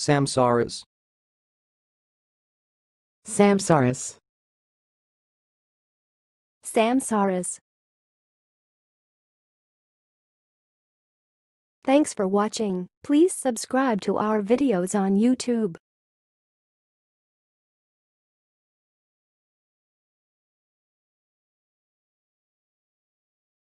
Samsaras. Samsaras. Samsaras. Thanks for watching. Please subscribe to our videos on YouTube.